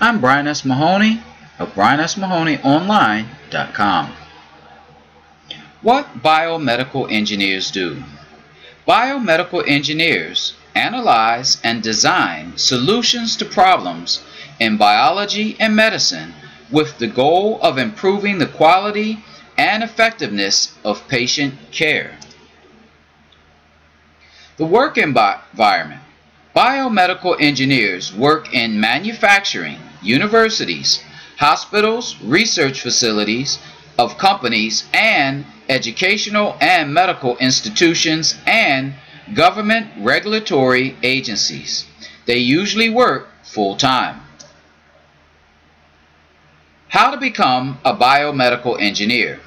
I'm Brian S. Mahoney of BrianSMahoneyOnline.com. What biomedical engineers do. Biomedical engineers analyze and design solutions to problems in biology and medicine with the goal of improving the quality and effectiveness of patient care. The work environment. Biomedical engineers work in manufacturing, universities, hospitals, research facilities of companies, and educational and medical institutions and government regulatory agencies. They usually work full-time. How to become a biomedical engineer.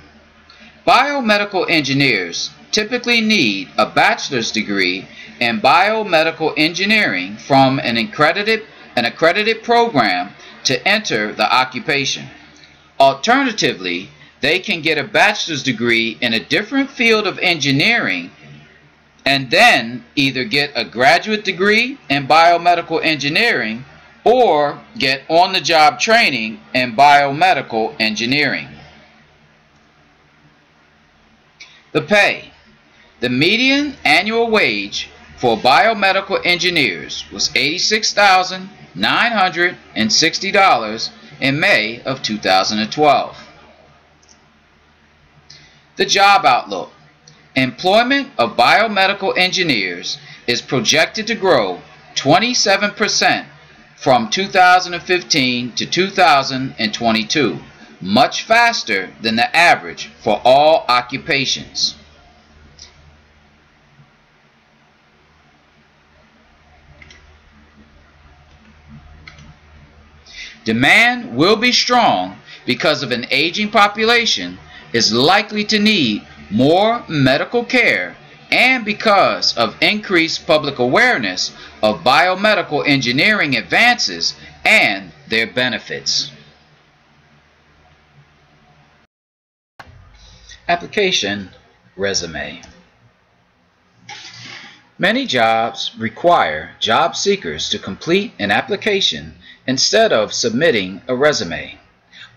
Biomedical engineers typically need a bachelor's degree in biomedical engineering from an accredited, an accredited program to enter the occupation. Alternatively, they can get a bachelor's degree in a different field of engineering and then either get a graduate degree in biomedical engineering or get on-the-job training in biomedical engineering. The pay. The median annual wage for biomedical engineers was $86,960 in May of 2012. The job outlook. Employment of biomedical engineers is projected to grow 27% from 2015 to 2022, much faster than the average for all occupations. Demand will be strong because of an aging population is likely to need more medical care and because of increased public awareness of biomedical engineering advances and their benefits. Application Resume Many jobs require job seekers to complete an application instead of submitting a resume.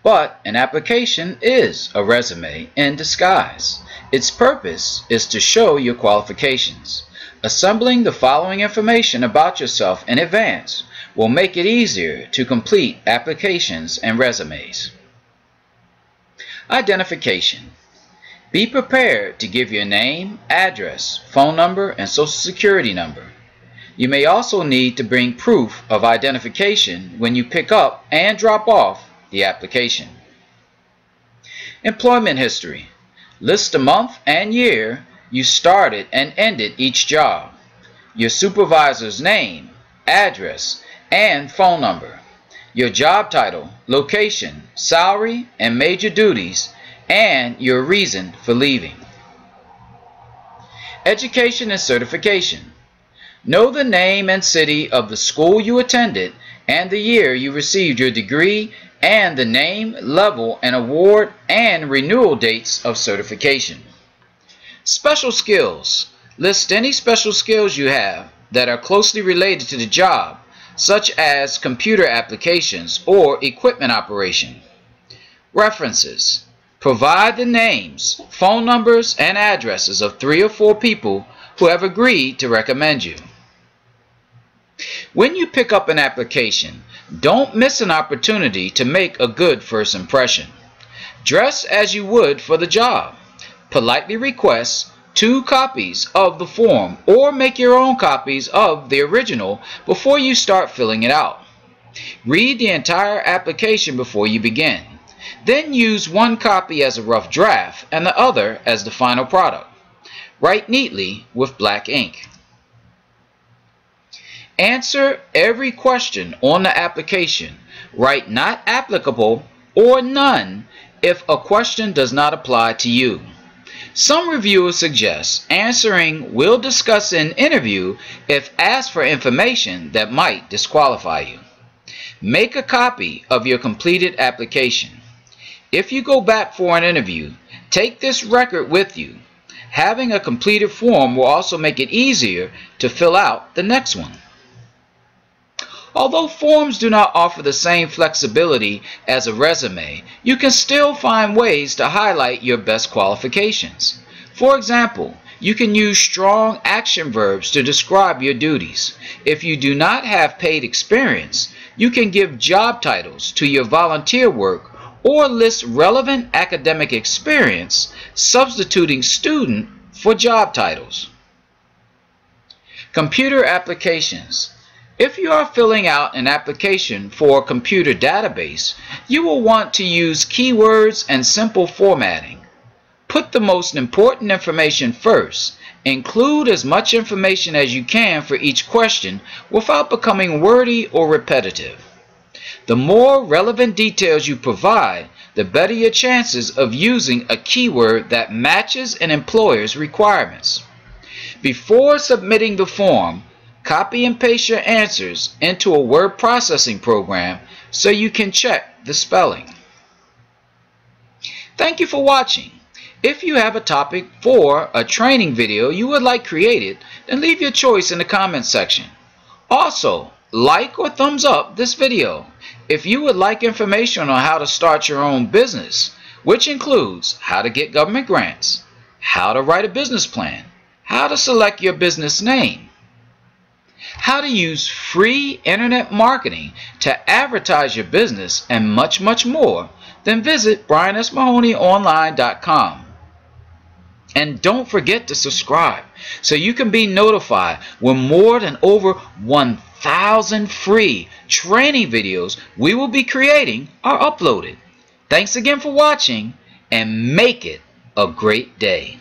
But an application is a resume in disguise. Its purpose is to show your qualifications. Assembling the following information about yourself in advance will make it easier to complete applications and resumes. Identification. Be prepared to give your name, address, phone number, and social security number. You may also need to bring proof of identification when you pick up and drop off the application. Employment history. List the month and year you started and ended each job, your supervisor's name, address, and phone number, your job title, location, salary, and major duties, and your reason for leaving. Education and certification. Know the name and city of the school you attended and the year you received your degree and the name, level, and award and renewal dates of certification. Special skills. List any special skills you have that are closely related to the job, such as computer applications or equipment operation. References. Provide the names, phone numbers, and addresses of three or four people who have agreed to recommend you. When you pick up an application, don't miss an opportunity to make a good first impression. Dress as you would for the job. Politely request two copies of the form or make your own copies of the original before you start filling it out. Read the entire application before you begin. Then use one copy as a rough draft and the other as the final product. Write neatly with black ink. Answer every question on the application. Write not applicable or none if a question does not apply to you. Some reviewers suggest answering will discuss in interview if asked for information that might disqualify you. Make a copy of your completed application. If you go back for an interview, take this record with you. Having a completed form will also make it easier to fill out the next one. Although forms do not offer the same flexibility as a resume, you can still find ways to highlight your best qualifications. For example, you can use strong action verbs to describe your duties. If you do not have paid experience, you can give job titles to your volunteer work or list relevant academic experience, substituting student for job titles. Computer applications. If you are filling out an application for a computer database, you will want to use keywords and simple formatting. Put the most important information first. Include as much information as you can for each question without becoming wordy or repetitive. The more relevant details you provide, the better your chances of using a keyword that matches an employer's requirements. Before submitting the form, copy and paste your answers into a word processing program so you can check the spelling. Thank you for watching. If you have a topic for a training video you would like created, then leave your choice in the comments section. Also, like or thumbs up this video if you would like information on how to start your own business, which includes how to get government grants, how to write a business plan, how to select your business name, how to use free internet marketing to advertise your business, and much, much more, then visit briansmahoneyonline.com. And don't forget to subscribe so you can be notified when more than over 1,000 free training videos we will be creating are uploaded. Thanks again for watching and make it a great day.